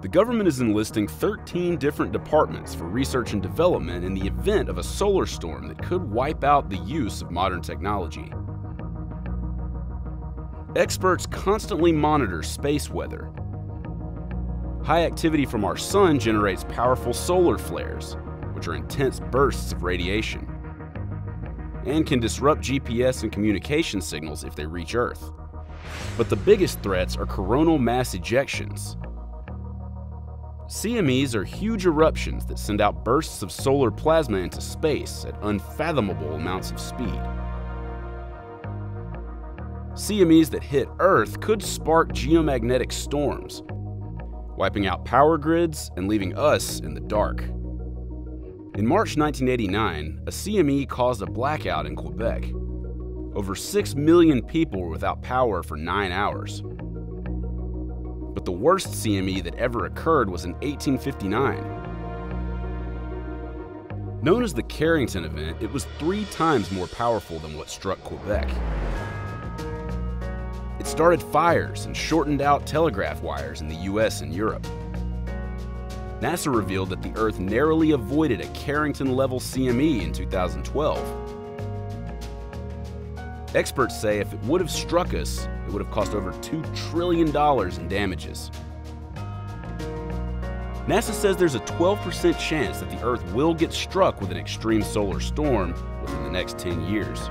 The government is enlisting 13 different departments for research and development in the event of a solar storm that could wipe out the use of modern technology. Experts constantly monitor space weather. High activity from our sun generates powerful solar flares, which are intense bursts of radiation, and can disrupt GPS and communication signals if they reach Earth. But the biggest threats are coronal mass ejections. CMEs are huge eruptions that send out bursts of solar plasma into space at unfathomable amounts of speed. CMEs that hit Earth could spark geomagnetic storms, wiping out power grids and leaving us in the dark. In March 1989, a CME caused a blackout in Quebec. Over 6 million people were without power for nine hours. But the worst CME that ever occurred was in 1859. Known as the Carrington event, it was three times more powerful than what struck Quebec. It started fires and shortened out telegraph wires in the US and Europe. NASA revealed that the Earth narrowly avoided a Carrington level CME in 2012. Experts say if it would have struck us, it would have cost over $2 trillion in damages. NASA says there's a 12% chance that the Earth will get struck with an extreme solar storm within the next 10 years.